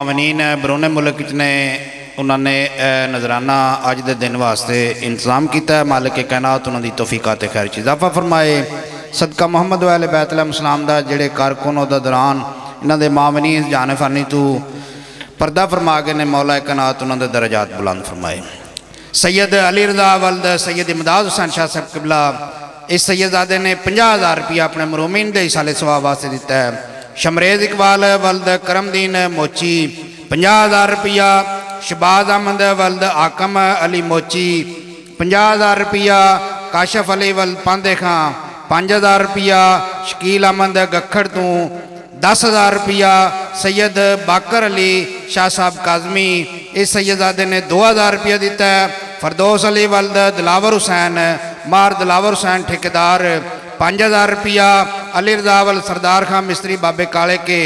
ਮਵਨੀਨ ਬਰੂਨੇ ਮੁਲਕ ਵਿੱਚ ਨੇ ਉਹਨਾਂ ਨੇ ਇਹ ਨਜ਼ਰਾਨਾ ਅੱਜ ਦੇ ਦਿਨ ਵਾਸਤੇ ਇੰਤਜ਼ਾਮ ਕੀਤਾ ਹੈ ਮਾਲਕ ਕਾਇਨਾਤ ਉਹਨਾਂ ਦੀ ਤੌਫੀਕਾਤ ਤੇ ਖੈਰ ਚ ਇਜ਼ਾਫਾ ਫਰਮਾਏ ਸਦਕਾ ਮੁਹੰਮਦ ਵਾਲੇ ਬੈਤਲਮ ਇਸਲਾਮ ਦਾ ਜਿਹੜੇ ਕਾਰਕੁਨ ਉਹਦਾ ਦੌਰਾਨ ਇਹਨਾਂ ਦੇ ਮਾਵਨੀਨ ਜਾਨ ਫਰਨੀ ਤੂੰ ਪਰਦਾ ਫਰਮਾ ਕੇ ਨੇ ਮੌਲਾ ਕਾਇਨਾਤ ਉਹਨਾਂ ਦੇ ਦਰਜਾਤ ਬੁਲੰਦ ਫਰਮਾਏ सैयद अली रजा वल्द सैयद इमदाद हुसैन शाह साहब किबला इस सैयदजादे ने 50000 रुपया अपने मरूमीन के साले सवाब वास्ते दिता है शमरेज इकबाल वल्द करमदीन मोची 50000 रुपया शबाज अहमद वल्द आकम अली मोची 50000 रुपया काशफ अली वल्द पांदे खां 5000 रुपया शकील अहमद गखड़ तू दस हज़ार रुपया सैयद बाकर अली शाह साहब काजमी इस सैयदादे ने दो हज़ार रुपया दिता है फरदोस अली वल्द दिलावर हुसैन मार दिलावर हुसैन ठेकेदार पाँच हज़ार रुपया अली रजावल सरदार खां मिस्त्री बाबे काले के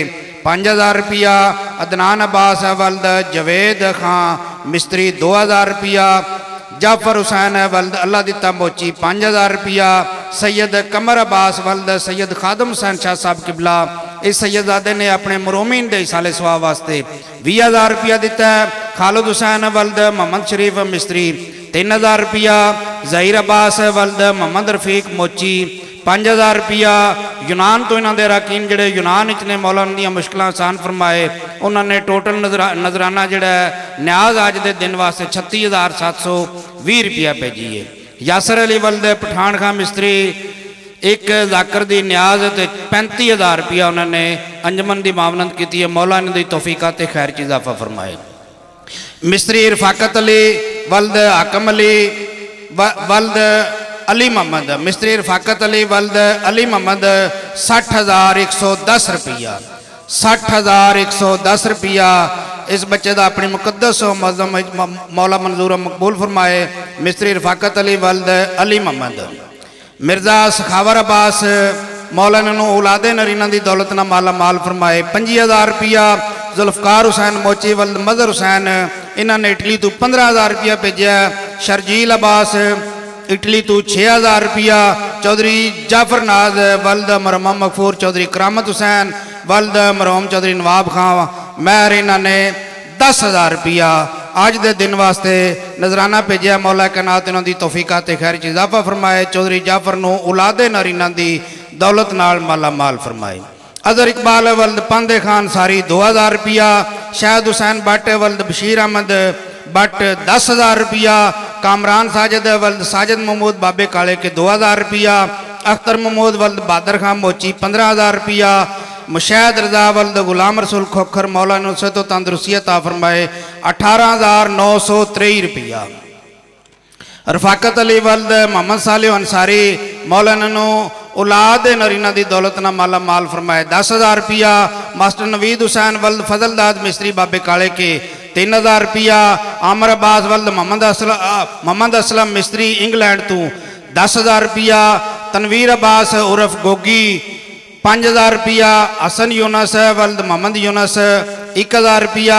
पाँच हज़ार रुपया, अदनान अब्बास वल्द जवेद खां मिस्त्री दो हज़ार रुपया, जाफ़र हुसैन वल्द अल्लाह दिता मोची पाँच हज़ार रुपया, सैयद कमर अब्बास वल्द सैयद खादम हुसैन शाह साहब किबला, इस सैयदजादे ने अपने मरोमीन के साले सवाब वास्ते भी हज़ार रुपया दिता है। खालिद हुसैन वल्द, मोहम्मद शरीफ मिस्त्री तीन हज़ार रुपया, जहीर अब्बास वल्द, मोहम्मद रफीक मोची पाँच हज़ार रुपया यूनान तो इन्होंने राकीन जड़े यूनान ने मौलान मुश्किल आसान फरमाए उन्होंने टोटल नजरा, नजराना जड़ा न्याज अज के दिन वास्ते छत्ती हज़ार सत्त सौ भी रुपया भेजी है। यासर अली वल्द पठान खां मिस्त्री, एक जाकर की न्याज तो पैंती हज़ार रुपया उन्होंने अंजमन की मामनत की है। मौला ने दी तोफीका ते खैर इजाफा फरमाए। मिस्त्री रफाकत अली, वल्द हाकम अली मोहम्मद, मिस्त्री रफाकत अली वल्द, अली मोहम्मद, सठ हज़ार एक सौ दस रुपया। सठ हज़ार एक सौ दस रुपया। इस बच्चे का अपनी मुकदस मजम मौला मंजूर मकबूल फरमाए, मिस्त्री रफाकत अली वल्द, अली मोहम्मद। मिर्ज़ा सखावर अब्बास, मौलाना औलादे नरीना की दौलत ना माला माल फरमाए, पंजी हज़ार रुपया। जुल्फकार हुसैन, मोची वल्द मजर हुसैन इन्होंने इटली तो पंद्रह हज़ार रुपया भेजा शरजील अब्बास इटली तो छः हज़ार रुपया। चौधरी जाफ़र नाज, वल्द मरहम मकफूर चौधरी करामत हुसैन, वल्द मरहम चौधरी नवाब खां, मैर इन्होंने दस हज़ार रुपया। अज के दिन वास्ते नजराना भेजा मौला कैनात इन्हों की तोफीका खैर च इजाफा फरमाए। चौधरी जाफ़र न औलादे नारीना की दौलत नाल माला माल फरमाए अजहर इकबाल, वल्द पांदे खान सारी दो हज़ार रुपया। शायद हुसैन भट्ट, वल्द बशीर अहमद भट्ट दस हज़ार रुपया। कामरान साजिद वल्द साजिद महमूद बाबे काले के दो हज़ार रुपया, अख्तर महमूद वल्द बहादर खान मोची पंद्रह हज़ार रुपया, मुशैद रजा वल्द गुलाम रसूल खोखर मौला ने उसे तो तंदरुस्तियत आ फरमाए अठारह हज़ार नौ सौ त्रेई रुपया। रफाकत अली वल्द मोहम्मद सालिह अंसारी मौलाना औलाद नरीना की दौलत ना माला माल फरमाए दस हज़ार रुपया। मास्टर नवीद हुसैन वल्द फजलदाद मिस्त्री बाबे काले के तीन हज़ार रुपया। आमर अब्बास वल्द मोहम्मद असलम मोहम्मद असलम मिस्त्री इंग्लैंड तू। दस हज़ार रुपया। तनवीर अब्बास उर्फ़ गोगी। पाँच हज़ार रुपया। हसन यूनस वल्द मोहम्मद यूनस। एक हज़ार रुपया।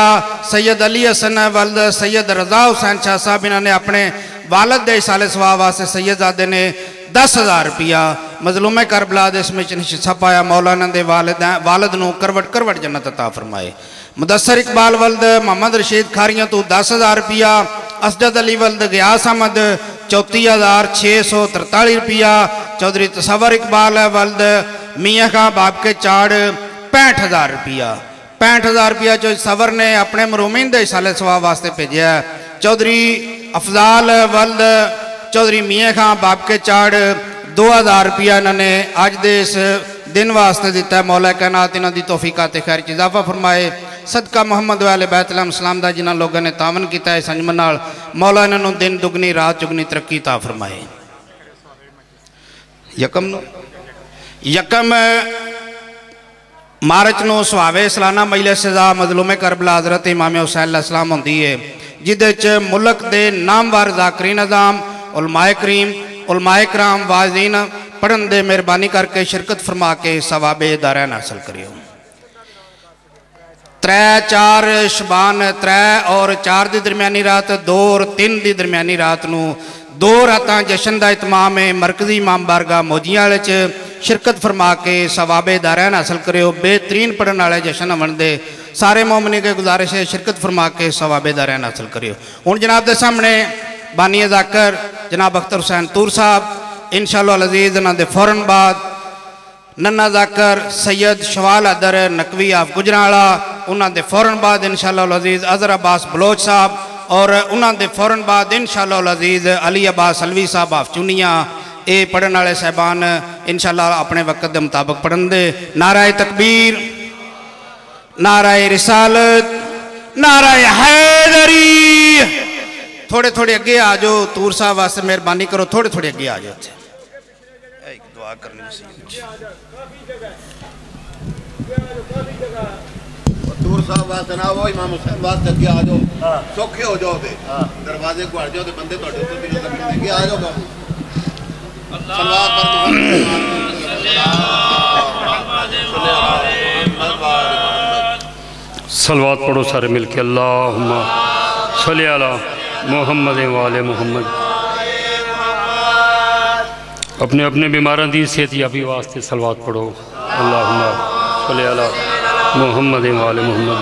सैयद अली हसन वल्द सैयद रजा हुसैन शाह साहब, इन्होंने अपने वालद के साले सवाब वास्ते सैयदजादे ने दस हज़ार रुपया। मजलूम करबला इसमें हिस्सा पाया मौलाना के वालद वालद न करवट करवट जन्नत अता फरमाए। मुदसर इकबाल वल्द, मोहम्मद रशीद खारिया तो दस हज़ार रुपया असजद अली वल्द गयास अहमद चौती हज़ार छः सौ तरताली रुपया, चौधरी तसवर इकबाल वल्द, मियाँ खां बाप के चाड़ पैंठ हज़ार रुपया। पैंठ हज़ार रुपया जो सवर ने अपने मरूमिन के साले सवाब वास्ते भेजा चौधरी अफजाल वल्द, चौधरी मियाँ खां बाप के चाड़ दो हज़ार रुपया इन्होंने अज के इस दिन वास्ते दिता है। मौला कैनात इन्हों की तोफीका खैर च इजाफा फरमाए। सदका मुहम्मद वाले बैतलम इस्लाम का जिन्होंने लोगों ने तावन किया है संजम नाल मौला इन्हों दिन दुगनी रात चुगनी तरक्की ता फरमाए यकम यकम मार्च ਨੂੰ ਸੁਹਾਵੇ ਸਾਲਾਨਾ ਮਜਲਿਸ ਸਜ਼ਾ ਮਜ਼ਲੂਮ ਕਰਬਲਾ ਹਜ਼ਰਤ ਇਮਾਮ ਹੁਸੈਨ ਅਲੈਹਿਸਲਾਮ ਹੁੰਦੀ ਹੈ ਜਿਹਦੇ ਚ ਮੁਲਕ ਦੇ ਨਾਮਵਰ ਜ਼ਾਕਰੀਨ ਨਿਜ਼ਾਮ ਉਲਮਾਏ ਕਰੀਮ ਉਲਮਾਏ ਕਰਾਮ ਵਾਜ਼ੀਨ ਪੜਨ ਦੇ ਮਿਹਰਬਾਨੀ ਕਰਕੇ ਸ਼ਿਰਕਤ ਫਰਮਾ ਕੇ ਸਵਾਬੇ ਦਾਰਨ ਹਾਸਲ ਕਰਿਓ त्रै चार शबान त्रै और चार की दरम्यानी रात दो और तीन की दरम्यानी रात न। दो रात जशन का इतमाम है मरकजी इमाम बारगा मोजियाँ वाले शिरकत फरमा के सवाबे दारैन हासिल करो बेहतरीन पढ़ने वाले जशन अमन दे सारे मोमनी के गुजारिश है शिरकत फरमा के सवाबे दारैन हासिल करियो हूँ जनाब के सामने बानी जाकर जनाब अख्तर हुसैन तूर साहब इन शजीज इन्होंने फ़ौरन बाद नन्ना जाकर सैयद शवाल अदर नकवी आफ गुजराला उन्होंने फ़ौरन बाद इन शजीज अजहर अब्बास बलोच साहब और उन्होंने फ़ौरन बाद इन शजीज अली अब्बास अलवी साहब आफ चुनिया ये पढ़ने वाले साहबान इनशाला अपने वक्त के मुताबिक पढ़न दे। नाराय तकबीर, नाराय रिसालत, नाराय हैदरी। थोड़े थोड़े अगे आ जाओ, तूर साहब वास्ते मेहरबानी करो थोड़े थोड़े अगे आ जाओ दुआ करनी तूर साहब वास्ते ना वो इमाम हुसैन वास्ते अगे आ जाओ। सौखे हो जाओ दरवाजे को जाओ बंदे थोड़े आ जाओ सलवात पढ़ो सारे मिल के अल्लाह सले मोहम्मद वाले मोहम्मद। अपने अपने बीमारा की सेहत याबी वास्ते सलवात पढ़ो अल्लाह सले मोहम्मद वाले मोहम्मद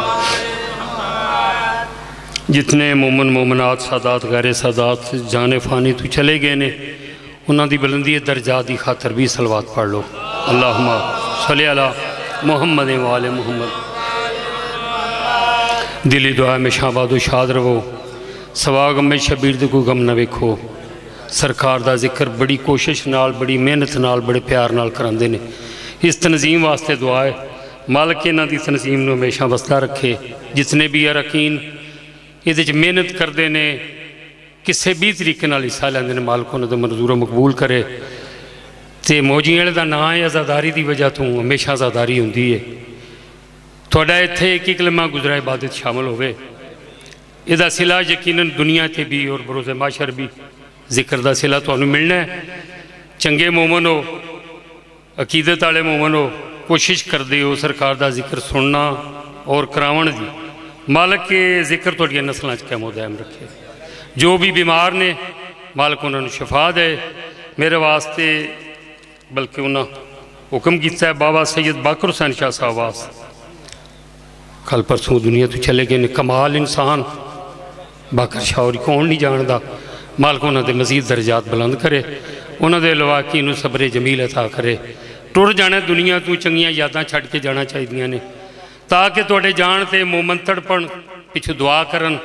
जितने मोमन मोमनात सादात गैर सादात जाने फानी तो चले गए ने उन्होंने बुलंदी दर्जा की खातर भी सलवात पढ़ लो अल्लाह सल अला मुहम्मद वाले मुहम्मद दिली दुआ में शाबाद शाद रवो सवा गमे शबीर दे कोई गम न वेखो सरकार का ज़िक्र बड़ी कोशिश नाल बड़ी मेहनत नाल बड़े प्यार नाल कराते हैं इस तनजीम वास्ते दुआ है मालक इन्हों की तनजीम हमेशा वसदा रखे जितने भी अरकीन ये मेहनत करते हैं किसी भी तरीके हिस्सा लेंगे ने मालक उन्होंने मंजूर मकबूल करे तो मौजी वाले का नाम है आज़ादारी की वजह तो हमेशा आज़ादारी होंगी है थोड़ा इतने एक ही कलमा गुजरा इबादत शामिल हो यदा सिला यकीन दुनिया से भी और भरोसे माशर भी ज़िक्र का सिला तो मिलना है चंगे मोमन हो अकीदत आए मोमन हो कोशिश करते हो सरकार का ज़िक्र सुनना और करावन की मालक के ज़िक्र थोड़िया नस्लों कैमो दायम रखे जो भी बीमार ने मालक उन्होंने शफा दे मेरे वास्ते बल्कि उन्हें हुक्म किया बाबा सैयद बाकर हुसैन शाह साहब वास्ते कल परसों दुनिया तो चले गए कमाल इंसान बाकर शाह और कौन नहीं जानता मालक उन्होंने मजीद दर्जात बुलंद करे उन्होंने लवाकी सबरे जमील अता करे टुर जाना दुनिया तू चंगिया यादा छड़ के जाना चाहिए ने ताकि थोड़े जान से मोमन तड़पन पिछू दुआ करन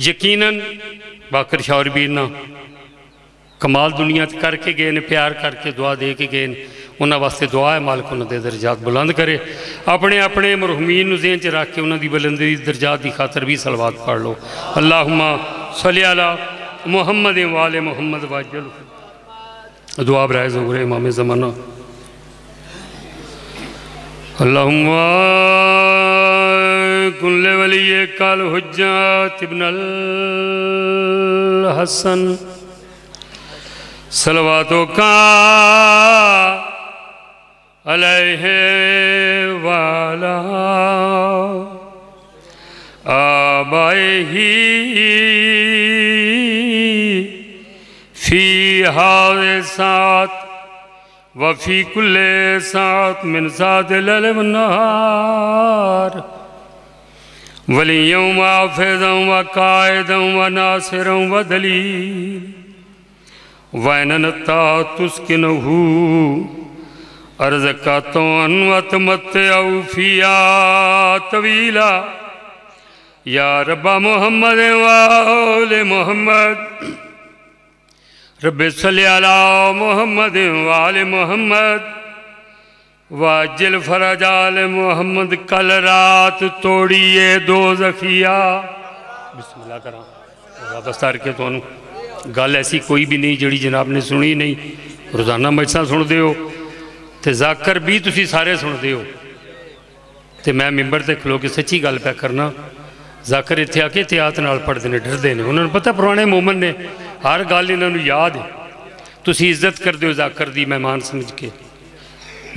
यकीनन बाकर शौरबीर ना कमाल दुनिया करके गए ने प्यार करके दुआ दे के गए उन्होंने वास्ते दुआ है मालक उन्होंने दर्जात बुलंद करे अपने अपने मरहमीन जेन च रख के उन्होंने बुलंदी दर्जात की खातर भी सलवात पढ़ लो अल्लाहुमा सलियाला मुहम्मद वाले मुहम्मद वाजल दुआ बराए ज़ुगरे इमाम ज़माना। कुल्ल वली कल हुज्जत इब्न हसन। सलवातों का अलह वाला। आबाए ही हाद साथ, वफ़ी कुल्ले साथ, मिन साद ललमनार वलियों वाफिदों व कायदों व नासिरों व दलील। वैनता तुस्किनहू अर्ज़ का तो अनवत मत औफिया तवीला। या रब्बा मोहम्मद वाले मोहम्मद। रब सल्या मोहम्मद वाले मोहम्मद वाजिल फराजाल मोहम्मद कल रात तोड़िए दो जखिया बिस्मिल्लाह करा वापस तार के तो गल ऐसी कोई भी नहीं जड़ी जनाब ने सुनी नहीं रोज़ाना मजसा सुनते हो तो जाकर भी तुम सारे सुनते हो तो मैं मिम्बर से खलो के सच्ची गल पै करना जाकर इतने आके एहतियात पढ़ते हैं डरते हैं उन्होंने पता पुराने मोमन ਹਰ ਗੱਲ ਇਹਨਾਂ ਨੂੰ ਯਾਦ ਹੈ। ਤੁਸੀਂ ਇੱਜ਼ਤ ਕਰਦੇ ਹੋ ਜ਼ਾਕਰ ਦੀ ਮਹਿਮਾਨ ਸਮਝ ਕੇ।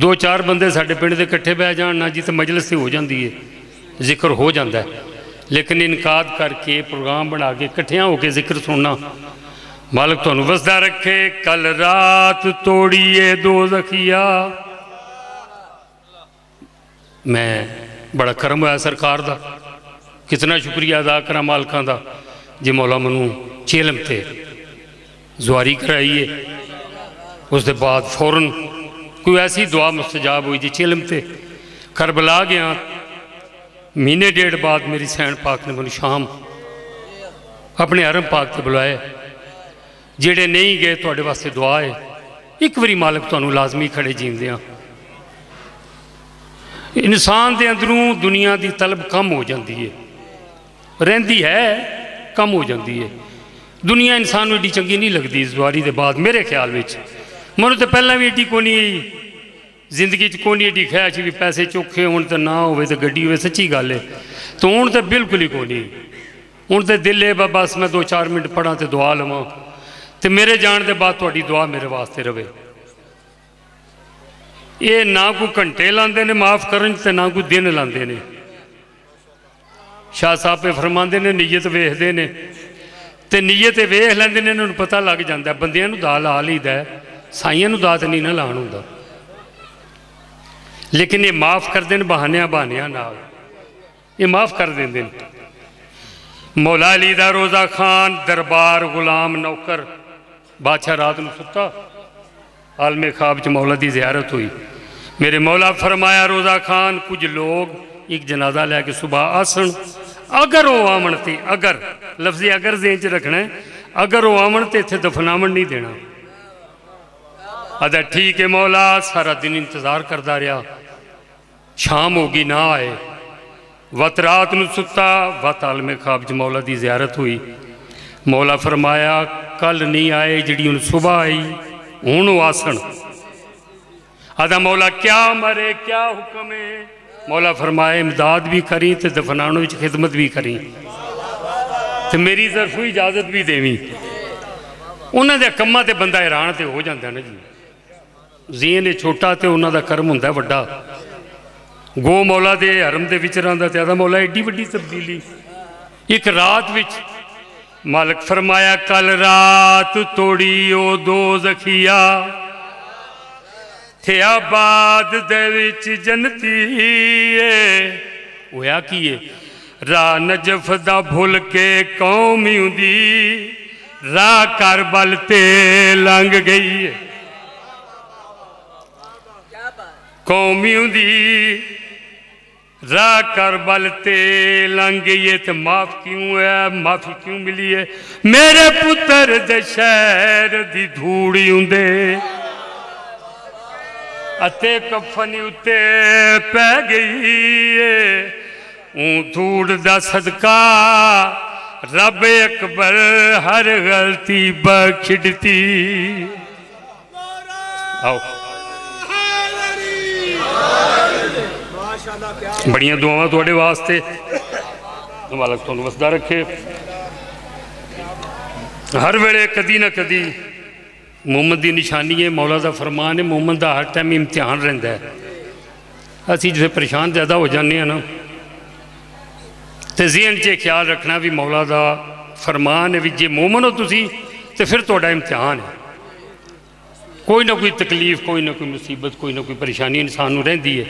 ਦੋ ਚਾਰ ਬੰਦੇ ਸਾਡੇ ਪਿੰਡ ਦੇ ਇਕੱਠੇ ਬਹਿ ਜਾਣ, ਨਾ ਜੀ ਤੇ ਮਜਲਿਸ ਹੀ ਹੋ ਜਾਂਦੀ ਏ, ਜ਼ਿਕਰ ਹੋ ਜਾਂਦਾ ਹੈ। ਲੇਕਿਨ ਇਨਕਾਦ ਕਰਕੇ ਪ੍ਰੋਗਰਾਮ ਬਣਾ ਕੇ ਇਕੱਠਿਆਂ ਹੋ ਕੇ ਜ਼ਿਕਰ ਸੁਣਨਾ, ਮਾਲਕ ਤੁਹਾਨੂੰ ਵਸਦਾ ਰੱਖੇ, ਕੱਲ ਰਾਤ ਤੋੜੀਏ ਦੋ ਜ਼ਖੀਆ। ਮੈਂ ਬੜਾ ਕਰਮ ਹੋਇਆ ਸਰਕਾਰ ਦਾ। कितना शुक्रिया अदा करा मालका का जे मौला मैं चेलम से जुआरी कराई है उसके बाद फौरन कोई ऐसी दुआ मुस्तजाब हुई जी चेलम से करबला गया महीने डेढ़ बाद मेरी सैन पाक ने मैं शाम अपने हरम पाक से बुलाया ਜਿਹੜੇ ਨਹੀਂ ਗਏ ਤੁਹਾਡੇ ਵਾਸਤੇ ਦੁਆ ਹੈ ਇੱਕ ਵਾਰੀ ਮਾਲਕ ਤੁਹਾਨੂੰ ਲਾਜ਼ਮੀ ਖੜੇ ਜੀਂਦਿਆਂ ਇਨਸਾਨ ਦੇ ਅੰਦਰੋਂ ਦੁਨੀਆ ਦੀ ਤਲਬ ਕਮ ਹੋ ਜਾਂਦੀ ਹੈ ਰਹਿੰਦੀ ਹੈ, ਕਮ ਹੋ ਜਾਂਦੀ ਹੈ। ਦੁਨੀਆ ਇਨਸਾਨ ਨੂੰ ਏਡੀ ਚੰਗੀ ਨਹੀਂ ਲੱਗਦੀ ਇਸ ਵਾਰੀ ਦੇ ਬਾਅਦ, ਮੇਰੇ ਖਿਆਲ ਵਿੱਚ। ਮੈਨੂੰ ਤਾਂ ਪਹਿਲਾਂ ਵੀ ਏਡੀ ਕੋਈ ਨਹੀਂ, ਜ਼ਿੰਦਗੀ 'ਚ ਕੋਈ ਨਹੀਂ ਏਡੀ ਖਿਆਲ ਵੀ ਪੈਸੇ ਚੋਖੇ ਹੋਣ ਤਾਂ ਨਾ ਹੋਵੇ ਤਾਂ ਗੱਡੀ ਹੋਵੇ, ਸੱਚੀ ਗੱਲ ਹੈ ਤੇ ਹੁਣ ਤਾਂ ਬਿਲਕੁਲ ਹੀ ਕੋਈ ਨਹੀਂ। ਹੁਣ ਤੇ ਦਿਲ ਹੈ ਬਾ ਬਸ ਮੈਂ 2-4 ਮਿੰਟ ਪੜਾਂ ਤੇ ਦੁਆ ਲਵਾਂ। ਤੇ ਮੇਰੇ ਜਾਣ ਦੇ ਬਾਅਦ ਤੁਹਾਡੀ ਦੁਆ ਮੇਰੇ ਵਾਸਤੇ ਰਵੇ। ਇਹ ਨਾ ਕੋਈ ਘੰਟੇ ਲਾਉਂਦੇ ਨੇ, ਮਾਫ ਕਰਨ 'ਚ ਤੇ ਨਾ ਕੋਈ ਦਿਨ ਲਾਉਂਦੇ ਨੇ। ਸ਼ਾਹ ਸਾਹਿਬ ਇਹ ਫਰਮਾਉਂਦੇ ਨੇ ਨੀਅਤ ਵੇਖਦੇ ਨੇ ਤੇ ਨੀਅਤ ਇਹ ਵੇਖ ਲੈਂਦੇ ਨੇ ਇਹਨਾਂ ਨੂੰ ਪਤਾ ਲੱਗ ਜਾਂਦਾ ਬੰਦਿਆਂ ਨੂੰ ਦਾ ਲਾ ਲਈਦਾ ਹੈ, ਸਾਈਆਂ ਨੂੰ ਦਾਤ ਨਹੀਂ ਨਾ ਲਾਣ ਹੁੰਦਾ ਲੇਕਿਨ ਇਹ ਮਾਫ ਕਰਦੇ ਨੇ ਬਹਾਨਿਆਂ ਬਹਾਨਿਆਂ ਨਾਲ ਇਹ ਮਾਫ ਕਰ ਦਿੰਦੇ ਨੇ ਮੌਲਾ ਅਲੀ ਦਾ ਰੋਜ਼ਾ ਖਾਨ ਦਰਬਾਰ ਗੁਲਾਮ ਨੌਕਰ ਬਾਦਸ਼ਾਹ ਰਾਤ ਨੂੰ ਸੁੱਤਾ ਆਲਮੇ ਖਾਬ ਚ ਮੌਲਾ ਦੀ ਜ਼ਿਆਰਤ ਹੋਈ ਮੇਰੇ ਮੌਲਾ ਫਰਮਾਇਆ ਰੋਜ਼ਾ ਖਾਨ ਕੁਝ ਲੋਗ ਇੱਕ ਜਨਾਜ਼ਾ ਲੈ ਕੇ ਸਵੇਰ ਆਸਣ ਅਗਰ ਉਹ ਆਵਣ ਤੇ ਅਗਰ ਲਫ਼ਜ਼ੀ ਅਗਰ ਜ਼ੇਨ ਚ ਰੱਖਣਾ ਹੈ, ਅਗਰ ਉਹ ਆਵਣ ਤੇ ਇੱਥੇ ਦਫਨਾਵਣ ਨਹੀਂ ਦੇਣਾ ਆਦਾ ਠੀਕ ਹੈ ਮੌਲਾ ਸਾਰਾ ਦਿਨ ਇੰਤਜ਼ਾਰ ਕਰਦਾ ਰਿਹਾ ਸ਼ਾਮ ਹੋ ਗਈ ਨਾ ਆਏ ਵਤ ਰਾਤ ਨੂੰ ਸੁੱਤਾ ਵਤ ਆਲਮੇ ਖਾਬ ਚ ਮੌਲਾ ਦੀ ਜ਼ਿਆਰਤ ਹੋਈ ਮੌਲਾ ਫਰਮਾਇਆ ਕੱਲ ਨਹੀਂ ਆਏ ਜਿਹੜੀ ਹੁਣ ਸਵੇਰ ਆਈ ਹੁਣ ਉਹ ਆਸਣ ਆਦਾ ਮੌਲਾ ਕਿਆ ਮਰੇ ਕਿਆ ਹੁਕਮ ਹੈ ਮੌਲਾ ਫਰਮਾਏ, ਇਮਦਾਦ ਵੀ ਕਰੀ ਤੇ ਦਫਨਾਉਣ ਵਿੱਚ ਖਿਦਮਤ ਵੀ ਕਰੀ ਤੇ ਮੇਰੀ ਜ਼ਰਫੂ ਇਜਾਜ਼ਤ ਵੀ ਦੇਵੀਂ। ਉਹਨਾਂ ਦੇ ਕੰਮਾਂ ਤੇ ਬੰਦਾ ਹੈਰਾਨ ਤੇ ਹੋ ਜਾਂਦਾ ਨਾ ਜੀ। ਜ਼ੀਨ ਇਹ ਛੋਟਾ ਤੇ ਉਹਨਾਂ ਦਾ ਕਰਮ ਹੁੰਦਾ ਵੱਡਾ। ਗੋ ਮੌਲਾ ਦੇ ਹਰਮ ਦੇ ਵਿੱਚ ਰਹਿੰਦਾ ਤੇ ਆਦਾ ਮੌਲਾ ਏਡੀ ਵੱਡੀ ਤਬਦੀਲੀ। ਇੱਕ ਰਾਤ ਵਿੱਚ ਮਾਲਕ ਫਰਮਾਇਆ ਕੱਲ ਰਾਤ ਤੋੜੀ ਉਹ ਦੋ ਜ਼ਖੀਆ ਥੇ ਆਬਾਦ ਦੇ ਵਿੱਚ ਜਨਤੀ ਏ? ਹੋਇਆ ਕੀ ਏ? ਰਾ ਨਜਫ ਦਾ ਭੁੱਲ ਕੇ ਕੌਮ ਹੁੰਦੀ। ਰਾ ਕਰਬਲ ਤੇ ਲੰਘ ਗਈ ਏ। ਕੌਮ ਹੁੰਦੀ। ਰਾ ਕਰਬਲ ਤੇ ਲੰਘ ਗਈ ਏ ਤੇ ਮਾਫ ਕਿਉਂ ਹੈ ਮਾਫੀ ਕਿਉਂ ਮਿਲੀ ਹੈ ਮੇਰੇ ਪੁੱਤਰ ਦੇ ਸ਼ਹਿਰ ਦੀ ਧੂੜੀ ਹੁੰਦੇ। ਅਤੇ ਕਫਨ ਉੱਤੇ ਪੈ ਗਈ ਏ ਉਹ ਧੂੜ ਦਾ ਸਦਕਾ ਰੱਬ ਅਕਬਰ ਹਰ ਗਲਤੀ ਬਖਸ਼ ਦਿੱਤੀ ਆਓ ਬੜੀਆਂ ਦੁਆਵਾਂ ਤੁਹਾਡੇ ਵਾਸਤੇ ਮਾਲਕ ਤੁਹਾਨੂੰ ਵਸਦਾ ਰੱਖੇ ਹਰ ਵੇਲੇ ਕਦੀ ਨਾ ਕਦੀ ਮੁਹੰਮਦ ਦੀ ਨਿਸ਼ਾਨੀ ਹੈ ਮੌਲਾ ਦਾ ਫਰਮਾਨ ਹੈ ਮੁਹੰਮਦ ਦਾ ਹਰ ਟਾਈਮ ਇਮਤਿਹਾਨ ਰਹਿੰਦਾ ਹੈ ਅਸੀਂ ਜਿਵੇਂ ਪਰੇਸ਼ਾਨ ਜ਼ਿਆਦਾ ਹੋ ਜਾਂਦੇ ਹਾਂ ਨਾ ਤੇ ਜ਼ਿਹਨ 'ਚ ਇਹ ਖਿਆਲ ਰੱਖਣਾ ਵੀ ਮੌਲਾ ਦਾ ਫਰਮਾਨ ਹੈ ਵੀ ਜੇ ਮੂਮਨ ਹੋ ਤੁਸੀਂ ਤੇ ਫਿਰ ਤੁਹਾਡਾ ਇਮਤਿਹਾਨ ਹੈ ਕੋਈ ਨਾ ਕੋਈ ਤਕਲੀਫ ਕੋਈ ਨਾ ਕੋਈ ਮੁਸੀਬਤ ਕੋਈ ਨਾ ਕੋਈ ਪਰੇਸ਼ਾਨੀ ਇਨਸਾਨ ਨੂੰ ਰਹਿੰਦੀ ਹੈ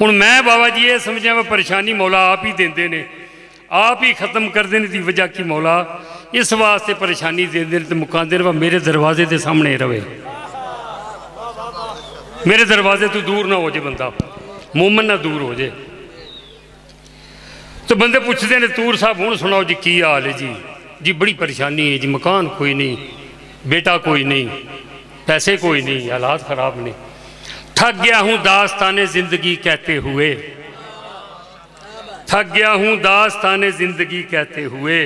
ਹੁਣ ਮੈਂ ਬਾਬਾ ਜੀ ਇਹ ਸਮਝਿਆ ਵਾ ਪਰੇਸ਼ਾਨੀ ਮੌਲਾ ਆਪ ਹੀ ਦਿੰਦੇ ਨੇ ਆਪ ਹੀ ਖਤਮ ਕਰਦੇ ਨੇ ਦੀ ਵਜ੍ਹਾ ਕੀ ਮੌਲਾ ਇਸ ਵਾਸਤੇ ਪਰੇਸ਼ਾਨੀ ਦਿੰਦੇ ਨੇ ਤੇ ਮੁਕਾਉਂਦੇ ਨੇ ਵਾ ਮੇਰੇ ਦਰਵਾਜ਼ੇ ਦੇ ਸਾਹਮਣੇ ਰਵੇ ਮੇਰੇ ਦਰਵਾਜ਼ੇ ਤੋਂ ਦੂਰ ਨਾ ਹੋ ਜੇ ਬੰਦਾ ਮੂਮਨ ਨਾ ਦੂਰ ਹੋ ਜੇ ਤੇ ਬੰਦੇ ਪੁੱਛਦੇ ਨੇ ਤੂਰ ਸਾਹਿਬ ਹੁਣ ਸੁਣਾਓ ਜੀ ਕੀ ਹਾਲ ਹੈ ਜੀ ਜੀ ਬੜੀ ਪਰੇਸ਼ਾਨੀ ਹੈ ਜੀ ਮਕਾਨ ਕੋਈ ਨਹੀਂ बेटा कोई नहीं पैसे कोई नहीं हालात ख़राब नहीं थक गया हूँ दास्तान ज़िंदगी कहते हुए थक गया हूँ दास्तान ज़िंदगी कहते हुए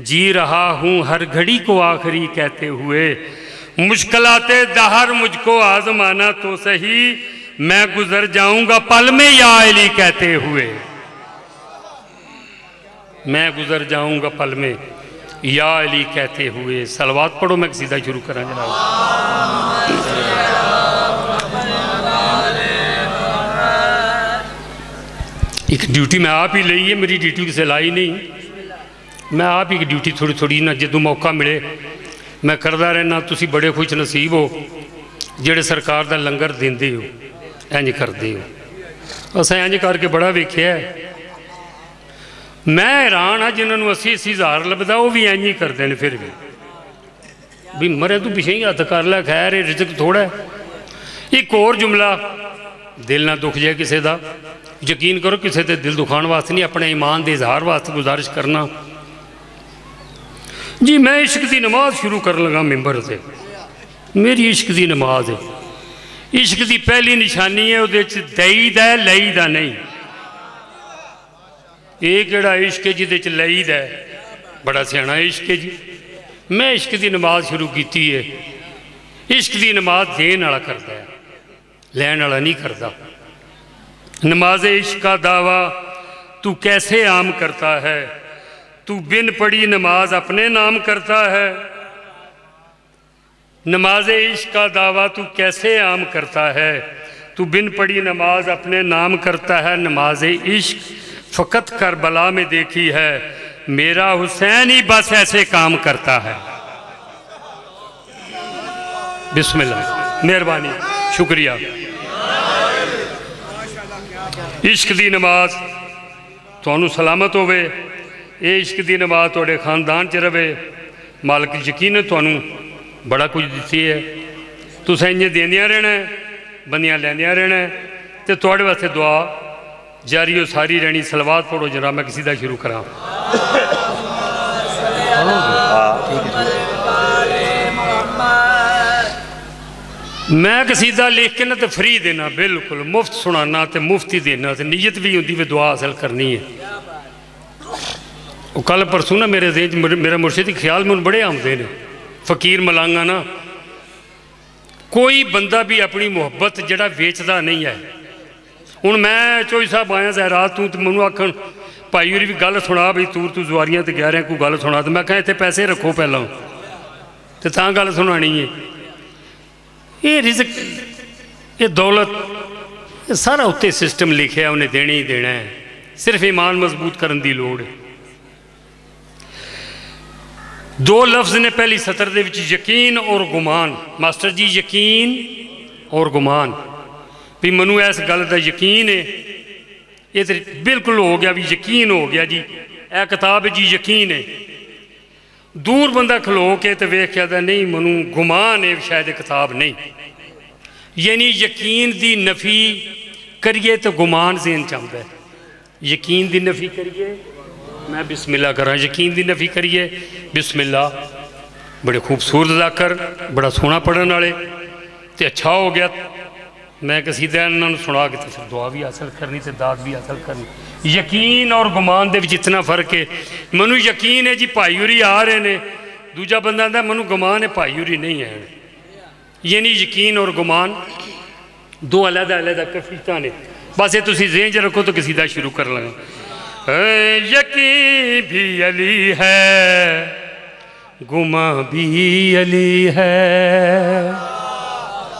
जी रहा हूँ, हर घड़ी को आखिरी कहते हुए। मुश्किलाते दहर मुझको आजमाना तो सही, मैं गुजर जाऊँगा पल में या अली कहते हुए। मैं गुजर जाऊँगा पल में या अली कहते हुए। सलवात पढ़ो, मैं सीधा शुरू करा जनाब एक ड्यूटी मैं आप ही ली है, मेरी ड्यूटी किसे लाई नहीं। ਮੈਂ ਆਪ ਹੀ ਡਿਊਟੀ ਥੋੜੀ ਥੋੜੀ ਨਾ ਜਦੋਂ ਮੌਕਾ ਮਿਲੇ, ਮੈਂ ਕਰਦਾ ਰਹਿਣਾ ਤੁਸੀਂ ਬੜੇ ਖੁਸ਼ ਨਸੀਬ ਹੋ, ਜਿਹੜੇ ਸਰਕਾਰ ਦਾ ਲੰਗਰ ਦਿੰਦੇ ਹੋ ਇੰਜ ਕਰਦੇ ਹੋ। ਅਸਾਂ ਇੰਜ ਕਰਕੇ ਬੜਾ ਵੇਖਿਆ ਮੈਂ ਹੈਰਾਨ ਆ, ਜਿਨ੍ਹਾਂ ਨੂੰ 80 ਹਜ਼ਾਰ ਲੱਭਦਾ, ਉਹ ਵੀ ਇੰਜ ਹੀ ਕਰਦੇ ਨੇ ਫਿਰ ਵੀ। ਵੀ ਮਰੇ ਤੂੰ ਪਿਛੇ ਹੀ ਹੱਥ ਕਰ ਲੈ, ਖੈਰ, ਇਹ ਰਿਜ਼ਕ ਥੋੜਾ ਇੱਕ ਹੋਰ ਜੁਮਲਾ, ਦਿਲ ਨਾ ਦੁਖ ਜਾਏ ਕਿਸੇ ਦਾ। ਯਕੀਨ ਕਰੋ, ਕਿਸੇ ਤੇ ਦਿਲ ਦੁਖਾਣ ਵਾਸਤੇ ਨਹੀਂ, ਆਪਣੇ ਇਮਾਨ ਦੇ ਇਜ਼ਹਾਰ ਵਾਸਤੇ ਗੁਜ਼ਾਰਿਸ਼ ਕਰਨਾ। जी, मैं इश्क की नमाज़ शुरू कर लगा मिम्बर से। मेरी इश्क की नमाज़ है। इश्क की पहली निशानी है वह दई द, लई द नहीं। ये इश्क है जिद लई द बड़ा सियाना इश्क है जी। मैं इश्क की नमाज़ शुरू की है। इश्क की नमाज़ देन वाला करता है। लैन वाला नहीं करता नमाज़ इश्क का दावा, तू कैसे आम करता है? तू बिन पढ़ी नमाज़ अपने नाम करता है। नमाज़ इश्क का दावा तू कैसे आम करता है? तू बिन पढ़ी नमाज़ अपने नाम करता है। नमाज़ इश्क फ़कत करबला में देखी है। मेरा हुसैन ही बस ऐसे काम करता है। बिस्मिल्लाह, मेहरबानी, शुक्रिया। इश्क दी नमाज़ थानू सलामत होवे। ਇਹ ਇਸ਼ਕ ਦੀ ਨਮਾਜ਼ ਤੁਹਾਡੇ ਖਾਨਦਾਨ 'ਚ ਰਵੇ ਮਾਲਕ ਯਕੀਨ ਤੁਹਾਨੂੰ ਬੜਾ ਕੁਝ ਦਿੱਤੀ ਹੈ ਤੁਸੀਂ ਇੰਜ ਦੇਂਦਿਆਂ ਰਹਿਣਾ ਹੈ, ਬੰਦੀਆਂ ਲੈਂਦਿਆਂ ਰਹਿਣਾ ਹੈ ਤੇ ਤੁਹਾਡੇ ਵਾਸਤੇ ਦੁਆ ਜਾਰੀ ਹੋ ਸਾਰੀ ਰਹਿਣੀ ਸਲਵਾਤ ਪੜੋ ਜਰਾ ਮੈਂ ਕਿਸੇ ਦਾ ਸ਼ੁਰੂ ਕਰਾਂ ਮੈਂ ਕਸੀਦਾ ਲਿਖ ਕੇ ਨਾ ਤੇ ਫਰੀ ਦੇਣਾ ਬਿਲਕੁਲ ਮੁਫਤ ਸੁਣਾਣਾ ਤੇ ਮੁਫਤੀ ਦੇਣਾ ਤੇ ਨੀਅਤ ਵੀ ਹੁੰਦੀ ਵੀ ਦੁਆ ਹਾਸਲ ਕਰਨੀ ਹੈ ਉਹ ਕੱਲ ਪਰਸੋਂ ਨਾ ਮੇਰੇ ਜ਼ਿਹਨ 'ਚ ਮੇਰੇ- ਮੇਰਾ ਮੁਰਸ਼ਿਦ ਖਿਆਲ ਮੈਨੂੰ ਬੜੇ ਆਉਂਦੇ ਨੇ। ਫਕੀਰ ਮਲਾਂਗਾ ਨਾ। ਕੋਈ ਬੰਦਾ ਵੀ ਆਪਣੀ ਮੁਹੱਬਤ ਜਿਹੜਾ ਵੇਚਦਾ ਨਹੀਂ ਹੈ। ਹੁਣ ਮੈਂ ਚੋਈ ਸਾਹਿਬ ਆਇਆ ਜ਼ਹਿਰਾਤ ਤੂੰ ਤੇ ਮੈਨੂੰ ਆਖਣ, ਭਾਈ ਹੋਰੀ ਵੀ ਗੱਲ ਸੁਣਾ ਬਈ ਤੂੰ ਤੂੰ ਜੁਆਰੀਆਂ ਤੇ ਗਿਆ ਰਿਹਾ, ਕੋਈ ਗੱਲ ਸੁਣਾ ਤੇ ਮੈਂ ਕਿਹਾ, ਇੱਥੇ ਪੈਸੇ ਰੱਖੋ ਪਹਿਲਾਂ। ਤੇ ਤਾਂ ਗੱਲ ਸੁਣਾਣੀ ਹੈ ਇਹ ਰਿਜ਼ਕ, ਇਹ ਦੌਲਤ, ਇਹ ਸਾਰਾ ਉੱਤੇ ਸਿਸਟਮ ਲਿਖਿਆ, ਉਹਨੇ ਦੇਣਾ ਹੀ ਦੇਣਾ ਹੈ। ਸਿਰਫ ਈਮਾਨ ਮਜ਼ਬੂਤ ਕਰਨ ਦੀ ਲੋੜ ਹੈ। ਦੋ ਲਫ਼ਜ਼ ਨੇ ਪਹਿਲੀ ਸਤਰ ਦੇ ਵਿੱਚ ਯਕੀਨ ਔਰ ਗੁਮਾਨ ਮਾਸਟਰ ਜੀ ਯਕੀਨ ਔਰ ਗੁਮਾਨ ਵੀ ਮੈਨੂੰ ਇਸ ਗੱਲ ਦਾ ਯਕੀਨ ਹੈ ਇਹ ਤੇ ਬਿਲਕੁਲ ਹੋ ਗਿਆ ਵੀ ਯਕੀਨ ਹੋ ਗਿਆ ਜੀ ਇਹ ਕਿਤਾਬ ਜੀ ਯਕੀਨ ਹੈ ਦੂਰ ਬੰਦਾ ਖਲੋ ਕੇ ਤੇ ਵੇਖ ਕੇ ਆਦਾ ਨਹੀਂ ਮੈਨੂੰ ਗੁਮਾਨ ਹੈ ਵੀ ਸ਼ਾਇਦ ਇਹ ਕਿਤਾਬ ਨਹੀਂ ਯਾਨੀ ਯਕੀਨ ਦੀ ਨਫੀ ਕਰੀਏ ਤਾਂ ਗੁਮਾਨ ਜ਼ੇਨ ਚ ਆਉਂਦਾ मैं बिस्मिल्लाह करा यकीन की नफ़ी करिए। बिस्मिल्ला बड़े खूबसूरत अदाकर बड़ा सोहना पढ़ने वाले। तो अच्छा हो गया। मैं कसीदा इन्होंने सुना कि दुआ भी हासिल करनी तो दाद भी हासिल करनी। यकीन और गुमान के इतना फ़र्क है। मनु यकीन है जी, भाई हुरी आ रहे हैं दूजा बंद आता मनु गुमान है, भाई हुरी नहीं है। यानी यकीन और गुमान दो अलग अलग कफीता ने। बस ये तुम रेंज रखो तो कसीदा शुरू कर लगा। यकी भी अली है गुमा भी अली है।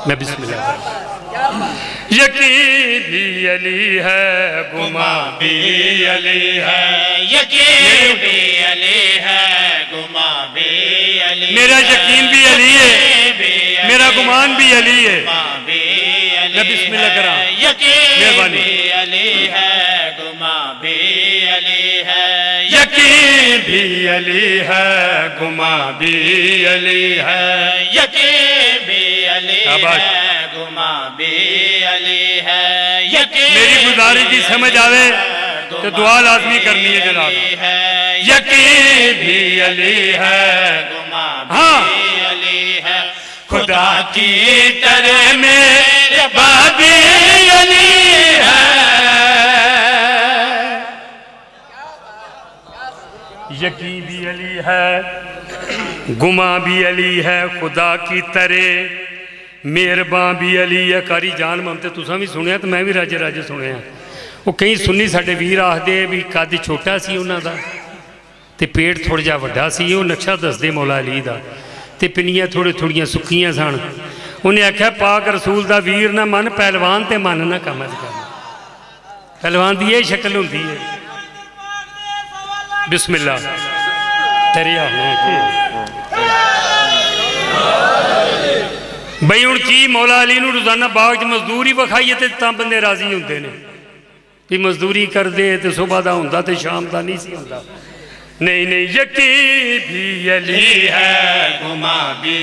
मैं बिस्मिल्लाह। यकी भी अली है गुमा भी अली है। यकी भी अली है गुमा भी अली मेरा यकीन भी अली है मेरा गुमान भी अली है। अली मैं है। यकीन। भी अली है गुमा भी अली है यकीन भी अली है गुमा भी अली है यकीन भी अली है गुमा भी अली है यकीन मेरी गुजारिश की समझ आवे तो दुआ लाजमी करनी है जनाब है यकीन भी अली है गुमा हाँ। भी अली है खुदा की तरह मेरे बाबी अली है यकीन भी अली है गुमा भी अली है खुदा की तरह ਮਿਹਰਬਾਨ ਵੀ ਅਲੀ ਹੈ ਕਾਰੀ ਜਾਨ ਮਨ ਤੇ ਤੁਸੀਂ ਵੀ ਸੁਣਿਆ ਤੇ ਮੈਂ ਵੀ ਰਾਜੇ ਰਾਜੇ ਸੁਣਿਆ ਉਹ ਕਈ ਸੁੰਨੀ ਸਾਡੇ ਵੀਰ ਆਖਦੇ ਵੀ ਕੱਦ ਛੋਟਾ ਸੀ ਉਹਨਾਂ ਦਾ ਤੇ ਪੇਟ ਥੋੜਾ ਜਿਹਾ ਵੱਡਾ ਸੀ ਉਹ ਨਕਸ਼ਾ ਦੱਸਦੇ ਮੌਲਾ ਅਲੀ ਦਾ ਤੇ ਪਿੰਨੀਆਂ ਥੋੜੇ ਥੋੜੀਆਂ ਸੁੱਕੀਆਂ ਸਨ ਉਹਨੇ ਆਖਿਆ ਪਾਕ ਰਸੂਲ ਦਾ ਵੀਰ ਨਾ ਮਨ ਪਹਿਲਵਾਨ ਤੇ ਮਨ ਨਾ ਕੰਮ ਕਰਨਾ ਪਹਿਲਵਾਨ ਦੀ ਇਹ ਸ਼ਕਲ ਹੁੰਦੀ ਹੈ ਬਿਸਮਿਲ੍ਲਾ ਤੇਰੀ ਆਹ ਬਈ ਹੁਣ ਕੀ ਮੌਲਾ ਅਲੀ ਨੂੰ ਰੋਜ਼ਾਨਾ ਬਾਗ 'ਚ ਮਜ਼ਦੂਰ ਹੀ ਵਿਖਾਈਏ ਤੇ ਤਾਂ ਬੰਦੇ ਰਾਜ਼ੀ ਹੁੰਦੇ ਨੇ ਵੀ ਮਜ਼ਦੂਰੀ ਕਰਦੇ ਤੇ ਸਵੇਰ ਦਾ ਹੁੰਦਾ ਤੇ ਸ਼ਾਮ ਦਾ ਨਹੀਂ ਸੀ ਹੁੰਦਾ नहीं नहीं यकी भी अली है गुमा भी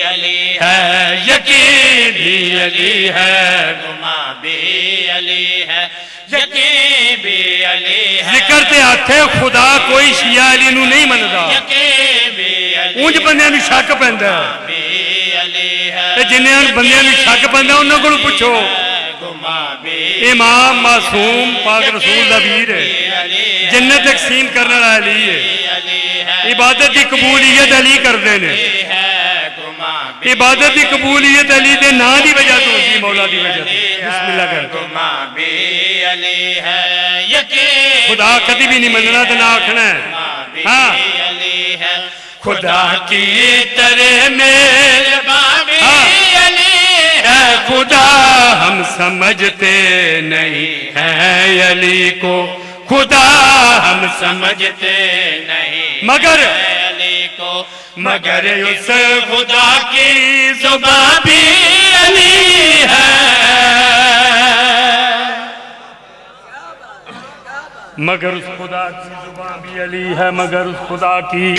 अली है यकी भी अली है गुमा भी अली है यकी भी खुदा कोई शिया अली नहीं मनता उंज बंद शक पैंदा। है। जिन्हें बंद शक पैंदा उन्होंने को पूछो इमाम मासूम पाक रसूल का वीर है। जन्नत तकसीम करने वाला अली है। इबादत की कबूलियत अली करते हैं इबादत की कबूलियत अली के ना की वजह तो उसकी मौला की वजह खुदा कभी भी नहीं मनना तो ना आखना है। हाँ। खुदा की तरह में है खुदा हम समझते नहीं है अली को। खुदा हम समझते नहीं मगर अली को। मगर उस खुदा की जुबा भी अली है। मगर उस खुदा की ज़ुबान भी अली है मगर उस खुदा की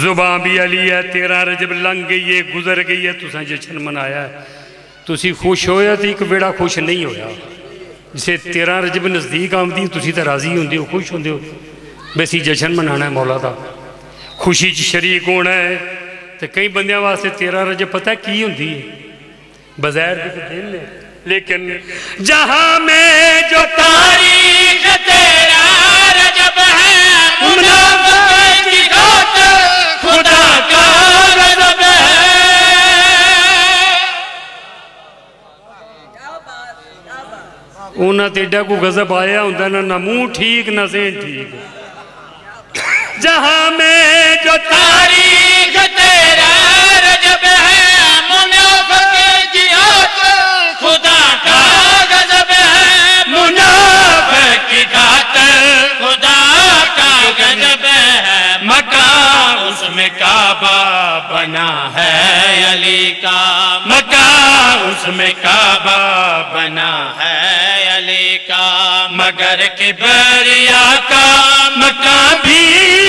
ज़ुबान भी अली है। तेरह रजब लंघ गई है गुजर गई है तुसा जश्न मनाया है। ਤੁਸੀਂ ਖੁਸ਼ ਹੋਇਆ ਤੇ ਇੱਕ ਵੇੜਾ ਖੁਸ਼ ਨਹੀਂ ਹੋਇਆ ਜਿਸੇ 13 ਰਜਬ ਨਜ਼ਦੀਕ ਆਉਂਦੀ ਤੁਸੀਂ ਤਾਂ ਰਾਜ਼ੀ ਹੁੰਦੇ ਹੋ ਖੁਸ਼ ਹੁੰਦੇ ਹੋ ਵੀ ਅਸੀਂ ਜਸ਼ਨ ਮਨਾਣਾ ਹੈ ਮੌਲਾ ਦਾ ਖੁਸ਼ੀ 'ਚ ਸ਼ਰੀਕ ਹੋਣਾ ਹੈ ਤੇ ਕਈ ਬੰਦਿਆਂ ਵਾਸਤੇ 13 ਰਜਬ ਪਤਾ ਕੀ ਹੁੰਦੀ ਹੈ ਬਜ਼ਾਰ ਦੇ ਤਾਂ ਦਿਨ ਨੇ ਲੇਕਿਨ ਜਹਾਂ ਮੈਂ ਜੋ तारीख तेरा रजब है ਉਹਨਾਂ ਤੇ ਏਡਾ ਕੋ ਗਜ਼ਬ ਆਇਆ ਹੁੰਦਾ ਨਾ ਨਾ ਮੂੰਹ ਠੀਕ ਨਾ ਜ਼ਹਿਨ ਠੀਕ ਜਹਾਂ ਮੈਂ ਜੋ तारीख तेरा रजब है मुनाफिक की खातिर खुदा का गजब है मुनाफिक की खातिर खुदा का गजब है मकान उसमें काबा बना है अली का मकान उसमें काबा बना है अली मगर के बरिया का मका भी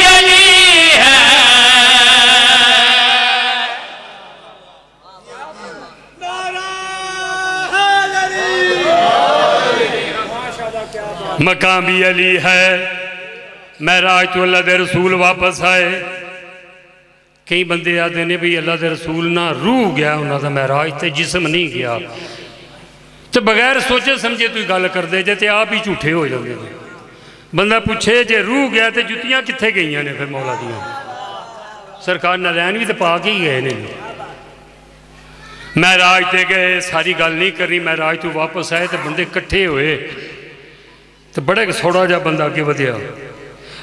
अली मकाम भी अली है। महराज तो अल्लाह के रसूल वापस आए। कई बंदे आते ने भी अल्लाह के रसूल ना रूह गया उन्होंने महराज तो जिसम नहीं गया। ਤੇ ਬਗੈਰ ਸੋਚੇ ਸਮਝੇ ਤੁਸੀਂ ਗੱਲ ਕਰਦੇ ਜੇ ਤੇ ਆਪ ਹੀ ਝੂਠੇ ਹੋ ਜਾਂਦੇ ਨੇ ਬੰਦਾ ਪੁੱਛੇ ਜੇ ਰੂਹ ਗਿਆ ਤੇ ਜੁੱਤੀਆਂ ਕਿੱਥੇ ਗਈਆਂ ਨੇ ਫਿਰ ਮੌਲਾ ਦੀਆਂ? ਸਰਕਾਰ ਨਰੈਣ ਵੀ ਤੇ ਪਾ ਕੇ ਹੀ ਗਏ ਨੇ। ਮਹਿਰਾਜ ਤੇ ਗਏ ਸਾਰੀ ਗੱਲ ਨਹੀਂ ਕਰਨੀ ਮਹਿਰਾਜ ਤੋਂ ਵਾਪਸ ਆਏ ਤੇ ਬੰਦੇ ਇਕੱਠੇ ਹੋਏ। ਤੇ ਬੜਾ ਸੋੜਾ ਜਿਹਾ ਬੰਦਾ ਅੱਗੇ ਵਧਿਆ।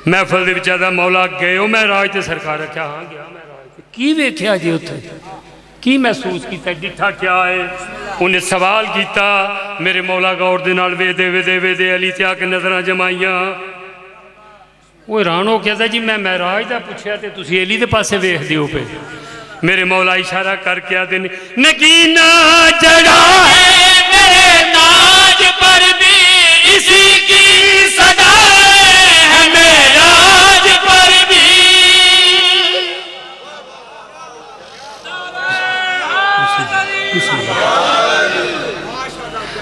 ਮਹਿਫਲ ਦੇ ਵਿੱਚ ਆਦਾ, ਮੌਲਾ ਗਏ ਉਹ ਮਹਿਰਾਜ ਤੇ ਸਰਕਾਰ ਆਖਿਆ, ਹਾਂ ਗਿਆ ਮਹਿਰਾਜ ਤੇ ਕੀ ਵੇਖਿਆ ਜੀ ਉੱਥੇ? ਕੀ ਮਹਿਸੂਸ ਕੀਤਾ ਡਿੱਠਾ ਕਿਆ ਹੈ ਉਹਨੇ ਸਵਾਲ ਕੀਤਾ ਮੇਰੇ ਮੌਲਾ ਗੌਰ ਦੇ ਨਾਲ ਵੇਦੇ ਵੇਦੇ ਵੇਦੇ ਅਲੀ ਤੇ ਆ ਕੇ ਨਜ਼ਰਾਂ ਜਮਾਈਆਂ ਉਹ ਹੈਰਾਨ ਹੋ ਕੇ ਕਹਿੰਦਾ ਜੀ ਮੈਂ ਮਹਿਰਾਜ ਦਾ ਪੁੱਛਿਆ ਤੇ ਤੁਸੀਂ ਅਲੀ ਦੇ ਪਾਸੇ ਵੇਖਦੇ ਹੋ ਪਏ ਮੇਰੇ ਮੌਲਾ ਇਸ਼ਾਰਾ ਕਰਕੇ ਆਦੇ ਨੇ ਨਗੀਨਾ ਜੜਾ ਹੈ ਮੇਰੇ ਤਾਜ ਪਰ ਵੀ ਇਸੀ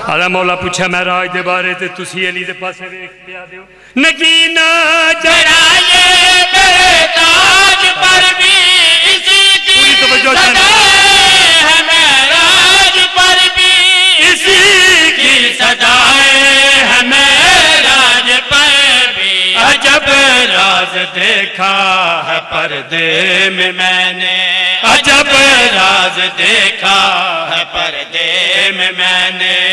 आला मौला पूछा महाराज के बारे ते तुसी अली दे पासे वेख पिया दियो नगीना पर भी इसी की सदा है पर भी इसी की सदाए है महराज पर भी अजब राज देखा है पर्दे में मैंने अजब राज देखा है पर्दे में मैंने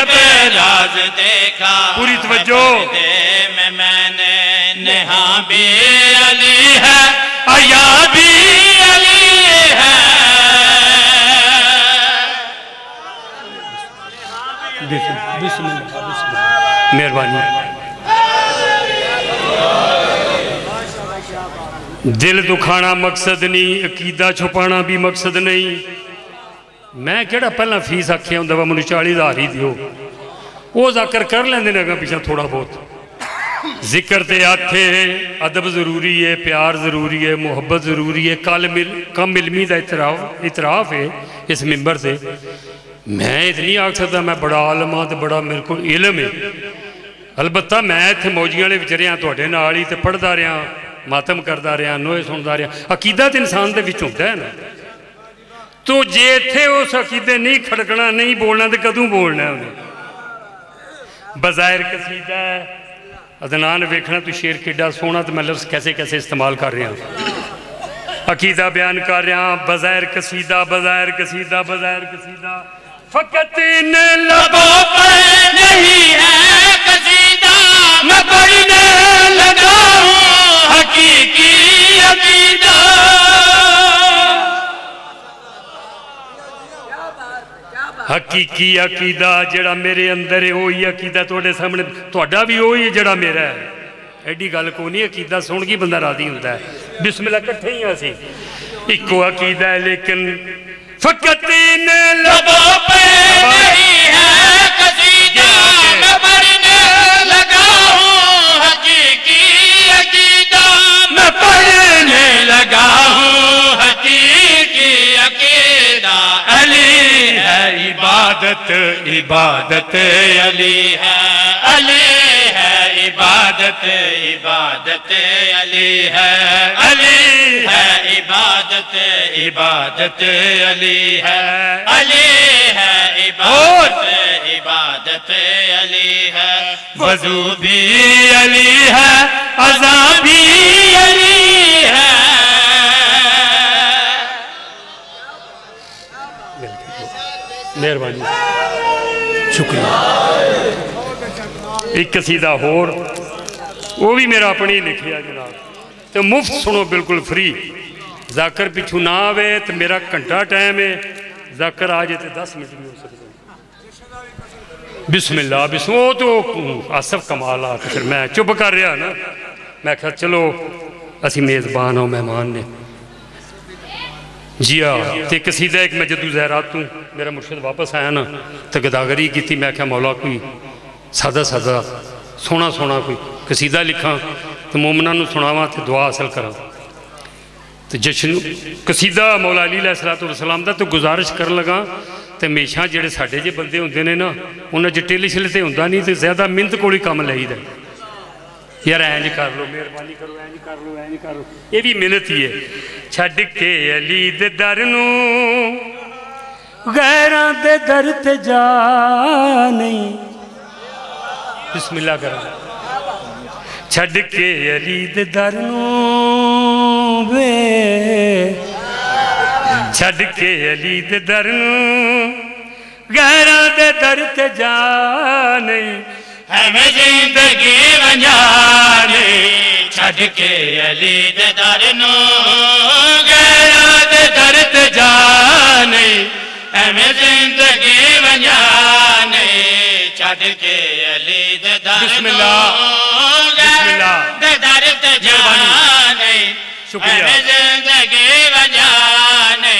जब राज देखा पूरी तवज्जो। में मैंने नेहा भी अली है। आया भी अली है मेहरबानी। दिल दुखाना मकसद नहीं अकीदा छुपाना भी मकसद नहीं। ਮੈਂ ਕਿਹੜਾ ਪਹਿਲਾਂ ਫੀਸ ਆਖਿਆ ਹੁੰਦਾ ਵਾ ਮੈਨੂੰ 40000 ਹੀ ਦਿਓ ਉਹ ਜ਼ਾਕਰ ਕਰ ਲੈਂਦੇ ਨੇ ਅਗਾ ਪਿਛਾ ਥੋੜਾ ਬਹੁਤ ਜ਼ਿਕਰ ਤੇ ਆਥੇ ਅਦਬ ਜ਼ਰੂਰੀ ਹੈ ਪਿਆਰ ਜ਼ਰੂਰੀ ਹੈ ਮੁਹੱਬਤ ਜ਼ਰੂਰੀ ਹੈ ਕਲ ਮਿਲ ਕਮ ਇਲਮੀ ਦਾ ਇਤਰਾਫ ਇਤਰਾਫ ਹੈ ਇਸ ਮਿੰਬਰ ਤੇ ਮੈਂ ਇਹ ਨਹੀਂ ਆਖ ਸਕਦਾ ਮੈਂ ਬੜਾ ਆਲਮ ਹਾਂ ਤੇ ਬੜਾ ਮੇਰੇ ਕੋਲ ਇਲਮ ਹੈ ਅਲਬੱਤਾ ਮੈਂ ਇੱਥੇ ਮੌਜੀਆਂ ਵਾਲੇ ਵਿੱਚ ਰਿਹਾ ਤੁਹਾਡੇ ਨਾਲ ਹੀ ਤੇ ਪੜਦਾ ਰਿਹਾ ਮਾਤਮ ਕਰਦਾ ਰਿਹਾ ਨੋਏ ਸੁਣਦਾ ਰਿਹਾ ਅਕੀਦਾ ਤੇ ਇਨਸਾਨ ਦੇ ਵਿੱਚ ਹੁੰਦਾ ਹੈ ਨਾ ਤੋ ਜੇ ਇੱਥੇ ਉਸ ਅਕੀਦੇ ਨਹੀਂ ਖੜਕਣਾ ਨਹੀਂ ਬੋਲਣਾ ਤੇ ਕਦੋਂ ਬੋਲਣਾ ਉਹਨੇ ਬਜ਼ਾਇਰ ਕਸੀਦਾ ਹੈ ਅਦਨਾਨ ਵੇਖਣਾ ਤੂੰ ਸ਼ੇਰ ਕਿੱਡਾ ਸੋਹਣਾ ਤੇ ਮੈਂ ਲਫ਼ਜ਼ ਕੈਸੇ ਕੈਸੇ ਇਸਤੇਮਾਲ ਕਰ ਰਿਹਾ ਅਕੀਦਾ ਬਿਆਨ ਕਰ ਰਿਹਾ ਬਜ਼ਾਇਰ ਕਸੀਦਾ ਬਜ਼ਾਇਰ ਕਸੀਦਾ ਬਜ਼ਾਇਰ ਕਸੀਦਾ ਫਕਤ ਇਨ ਲਬੋ लबों पर नहीं है कसीदा मैं पढ़ने लगा ਹਕੀਕੀ ਅਕੀਦਾ ਜਿਹੜਾ ਮੇਰੇ ਅੰਦਰ ਹੈ ਉਹੀ ਅਕੀਦਾ ਤੁਹਾਡੇ ਸਾਹਮਣੇ ਤੁਹਾਡਾ ਵੀ ਉਹੀ ਹੈ ਜਿਹੜਾ ਮੇਰਾ ਹੈ। ਐਡੀ ਗੱਲ ਕੋਈ ਨਹੀਂ ਅਕੀਦਾ ਸੁਣ ਕੇ ਬੰਦਾ ਰਾਜ਼ੀ ਹੁੰਦਾ ਹੈ। ਬਿਸਮਿਲ੍ਲਾ ਇਕੱਠੇ ਹੀ ਅਸੀਂ। ਇੱਕੋ ਅਕੀਦਾ ਹੈ ਲੇਕਿਨ ਫਕਤ ਇਨ ਲਬੋ लबों इबादत अली है अली है, इबादत इबादत अली है अली है, इबादत इबादत अली है अली है, इबादत इबादत अली है। वज़ू भी अली है, अजा भी अली है। मेहरबानी। शुक्रिया। एक कसीदा होर, वो भी मेरा अपने ही लिखिया जनाब। तो मुफ़्त सुनो, बिल्कुल फ्री। जाकर पिछू ना आवे तो मेरा घंटा टाइम है। जाकर आ जाए तो दस मिनट भी हो सकते बिस्मिल्ला बिस्म तो आसफ कमाल आ तो फिर मैं चुप कर रहा ना। मैं क्या चलो, असी मेज़बान हो, मेहमान ने। ਨੇ ਜੀ ਆ, ਤੇ ਕਸੀਦਾ ਇੱਕ ਮੈਂ ਜਦੋਂ ਜ਼ਹਿਰਾਤ ਤੋਂ ਮੇਰਾ ਮੁਰਸ਼ਿਦ ਵਾਪਸ ਆਇਆ ਨਾ, ਤੇ ਗਦਾਗਰੀ ਕੀਤੀ, ਮੈਂ ਆਖਿਆ ਮੌਲਾ ਕੋਈ ਸਾਦਾ ਸਾਦਾ, ਸੋਹਣਾ ਸੋਹਣਾ ਕੋਈ ਕਸੀਦਾ ਲਿਖਾਂ, ਤੇ ਮੂਮਨਾਂ ਨੂੰ ਸੁਣਾਵਾਂ ਤੇ ਦੁਆ ਹਾਸਲ ਕਰਾਂ। ਤੇ ਜਸ਼ਨ ਕਸੀਦਾ ਮੌਲਾ ਅਲੀ ਅਲੈਹਿ ਵਸਲਾਮ ਦਾ ਤੇ ਗੁਜ਼ਾਰਿਸ਼ ਕਰਨ ਲਗਾ, ਤੇ ਹਮੇਸ਼ਾ ਜਿਹੜੇ ਸਾਡੇ ਜੇ ਬੰਦੇ ਹੁੰਦੇ ਨੇ ਨਾ, ਉਹਨਾਂ 'ਚ ਟਿਲ ਛਿਲ ਤੇ ਹੁੰਦਾ ਨਹੀਂ, ਤੇ ਜ਼ਿਆਦਾ ਮਿਹਨਤ ਕੋਲ ਹੀ ਕੰਮ ਲਈਦਾ। ਯਾਰ ਇੰਜ ਕਰ ਲੋ ਮਿਹਰਬਾਨੀ ਕਰੋ ਇੰਜ ਕਰ ਲੋ ਇੰਜ ਕਰ ਲੋ ਇਹ ਵੀ ਮਿਹਨਤ ਹੀ ਹੈ। ਛੱਡ ਕੇ ਅਲੀ ਦੇ ਦਰ ਨੂੰ, ਗੈਰਾਂ ਦੇ ਦਰ ਤੇ ਜਾ ਨਹੀਂ। ਬਿਸਮਿਲ੍ਲਾ ਕਰਾਂ ਛੱਡ ਕੇ ਅਲੀ ਦੇ ਦਰ ਨੂੰ ਵੇ। ਛੱਡ ਕੇ ਅਲੀ ਦੇ ਦਰ ਨੂੰ, ਗੈਰਾਂ ਦੇ ਦਰ ਤੇ ਜਾ ਨਹੀਂ। हम ज़िंदगी वंजाने छड़ के अली दे दर नो गैरा दे दर्द जाने। हम ज़िंदगी वंजाने छड़ के अली दे दर बिस्मिल्लाह बिस्मिल्लाह दे दर्द जाने। शुक्रिया। ज़िंदगी वंजाने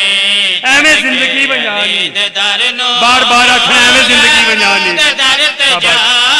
हमें ज़िंदगी वंजाने दे दर नो बार बार आखना हमें ज़िंदगी वंजाने दे दर्द जाने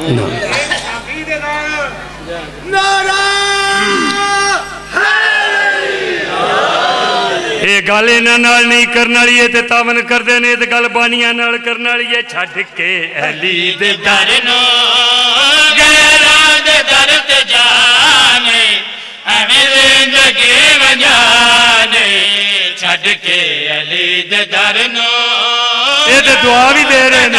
ਇਹ ਸਾਕੀ ਦੇ ਨਾਲ ਨਾਰਾ ਇਹ ਗੱਲ ਇਹਨਾਂ ਨਾਲ ਨਹੀਂ ਕਰਨ ਵਾਲੀ ਇਹ ਤੇ ਤਾਵਨ ਕਰਦੇ ਨੇ ਤੇ ਗੱਲ ਬਾਨੀਆਂ ਨਾਲ ਕਰਨ ਵਾਲੀ ਹੈ ਛੱਡ ਕੇ ਅਲੀ ਦੇ ਦਰ ਨੂੰ ਗੈਰਾਂ ਦੇ ਦਰ ਤੇ ਜਾਣੇ ਐਵੇਂ ਜ਼ਿੰਦਗੀ ਵੰਜਾਣੇ ਛੱਡ ਕੇ ਅਲੀ ਦੇ ਦਰ ਨੂੰ ਇਹ ਤੇ ਦੁਆ ਵੀ ਦੇ ਰਹੇ ਨੇ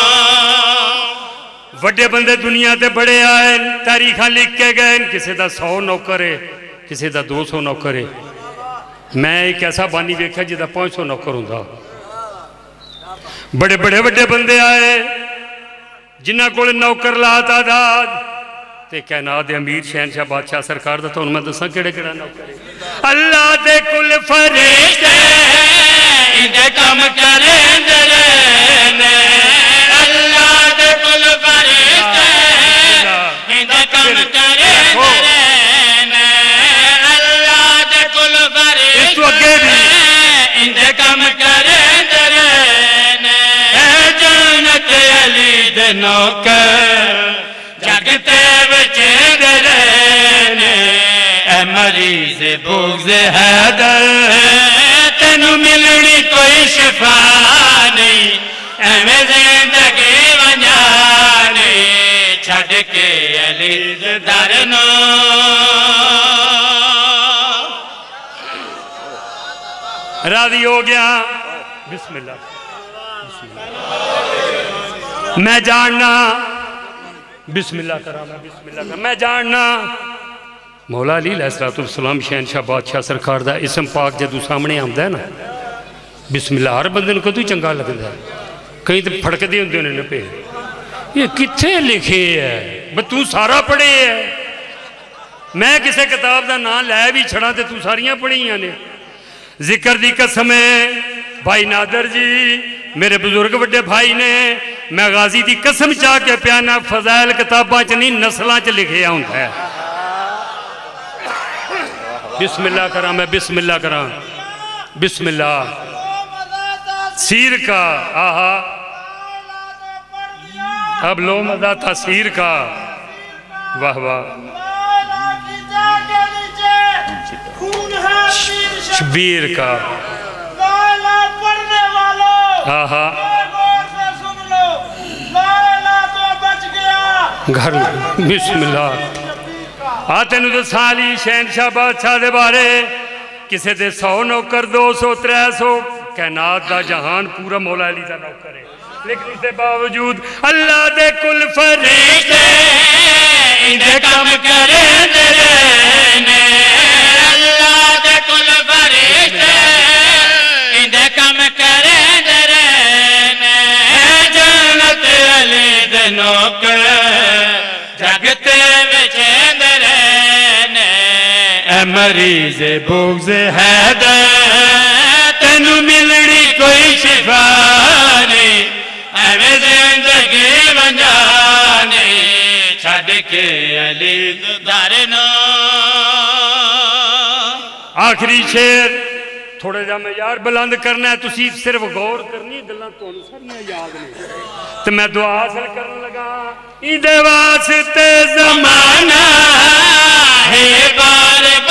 वे बंद दुनिया के बड़े आए, तारीखा लिख के गए, किसी का सौ नौकर है किसी का दो सौ नौकर। है मैं एक ऐसा बानी वेख्या जिदा पाँच सौ नौकर हों बड़े बड़े वे बंद आए, जिन्हों को नौकर लाता था कैनात अमीर शहन शाह बादशाह सरकार का थोड़ा मैं दसा कि अल्लाह दे कुल फरिश्ते कम करें अल्लाह दे कुल कम करे अला भे इ कम करे हली द नौक जग ते वचे के अली दरनो राज़ी हो गया। बिस्मिल्लाह। मैं जानना, बिस्मिल्लाह करा मैं बिस्मिल्लाह करा मैं जानना, मौला अली सलाम शहनशाह बादशाह सरकार का इसम पाक जो सामने आंदा ना बिस्मिल्ला हर बंद कदू चंगा लगता है। कहीं तो फटकते होंगे उन्होंने पे ਇਹ ਕਿੱਥੇ ਲਿਖੇ ਹੈ ਬਈ ਤੂੰ ਸਾਰਾ ਪੜ੍ਹੇ ਹੈ ਮੈਂ ਕਿਸੇ ਕਿਤਾਬ ਦਾ ਨਾਂ ਲੈ ਵੀ ਛੜਾਂ ਤੇ ਤੂੰ ਸਾਰੀਆਂ ਪੜ੍ਹੀਆਂ ਨੇ ਜ਼ਿਕਰ ਦੀ ਕਸਮ ਹੈ ਭਾਈ ਨਾਦਰ ਜੀ ਮੇਰੇ ਬਜ਼ੁਰਗ ਵੱਡੇ ਭਾਈ ਨੇ ਮੈਂ ਗਾਜ਼ੀ ਦੀ ਕਸਮ ਚਾਹ ਕੇ ਪਿਆਨਾ ਫਜ਼ਾਇਲ ਕਿਤਾਬਾਂ 'ਚ ਨਹੀਂ ਨਸਲਾਂ 'ਚ ਲਿਖਿਆ ਹੁੰਦਾ ਹੈ बिस्मिल्लाह करा मैं बिस्मिल्लाह करा बिस्मिल्लाह सीर का आहा अब लो मज़ा तस्वीर का। वाह वाह। शबीर का। हाँ, हाँ। घर आ, तेन दसा तो अली शहनशाह बादशाह के बारे। किसी सौ नौकर, दो सौ, त्रै सौ। कैनात का जहान पूरा मौला अली का नौकर है। लेकिन उसके बावजूद, अल्लाह दे कुल फरीदे कम करे अल्लाह दे कुल फरीदे इंदे कम करे जन्नत अली दे नौकर, जगते विचेंद रहने मरीज़ बुग्ज है तेनू ज़िंदगी मंजाने छड़ के अली दारनो। आखिरी शेर, थोड़े जा मैं यार बुलंद करना है सिर्फ़ गौर करनी गल सारिया याद नहीं तो मैं दुआ हासिल कर लगा इदे वास्ते जमाना है बार बार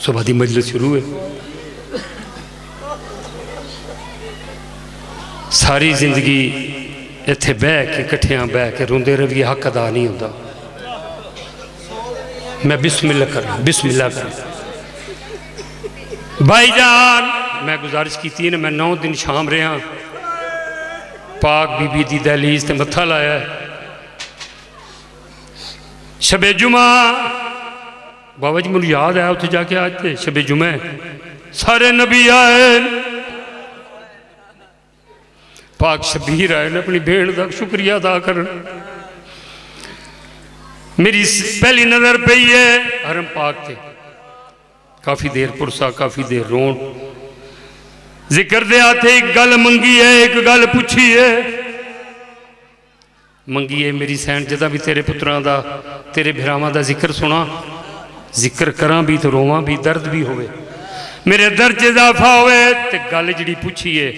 सुबह की मजलिस शुरू है सारी ज़िंदगी इतने बह के, कट्ठिया बह के रोंदे रहिए हक अदा नहीं होता मैं बिस्मिल्ला करा बिस्मिल्ला करा भाईजान, मैं गुजारिश की ना, मैं नौ दिन शाम रहा। पाक बीबी की दहलीज से मत्था लाया। शबे जुमा ਬਾਬਾ ਜੀ ਮੈਨੂੰ ਯਾਦ ਆਇਆ ਉੱਥੇ ਜਾ ਕੇ ਅੱਜ ਤੇ ਸ਼ਬੇ ਜੁਮਾ ਹੈ। ਸਾਰੇ ਨਬੀ ਆਏ ਨੇ। ਪਾਕ ਸ਼ਬੀਰ ਆਏ ਨੇ ਆਪਣੀ ਭੇਣ ਦਾ ਸ਼ੁਕਰੀਆ ਅਦਾ ਕਰਨ मेरी स- पहली नज़र पई है हरम पाक ते काफ़ी देर पुरसा काफ़ी देर रोन जिक्र दे हाथे एक गल मंगी है एक गल पुछी है मंगी है मेरी सैन जदा भी तेरे पुत्रों का तेरे भरावां का जिक्र सुना ज़िक्र करा भी तो रोवां भी दर्द भी होवे मेरे दर्द 'ਚ इजाफा ते गल जड़ी पुछी है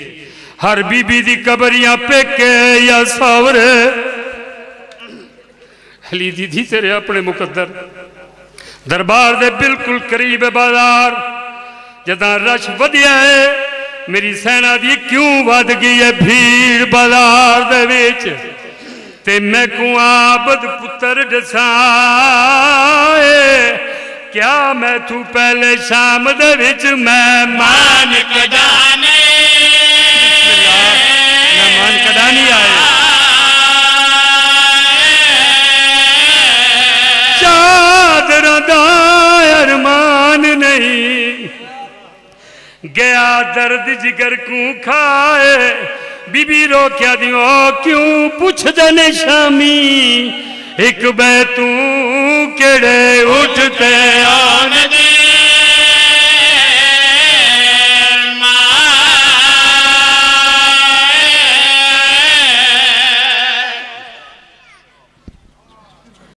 हर बीबी दी कबर पेके या सावरे हली दीदी तेरे अपने मुकद्दर दरबार दे बिल्कुल करीब है बाज़ार जदा रश वधिया है मेरी सेना दी क्यों वध गई है भीड़ बाज़ार ते मैं को आबद पुत्र दसाए क्या मैं तू पहले शाम दे विच मैं मान कदाने मान कडानी आए। चादर नहीं। गया दर्द जिगर को खाए? बीबी रोकिया दियो, क्यों पुछदे ने शामी? एक बैतू केड़े उठते आन दे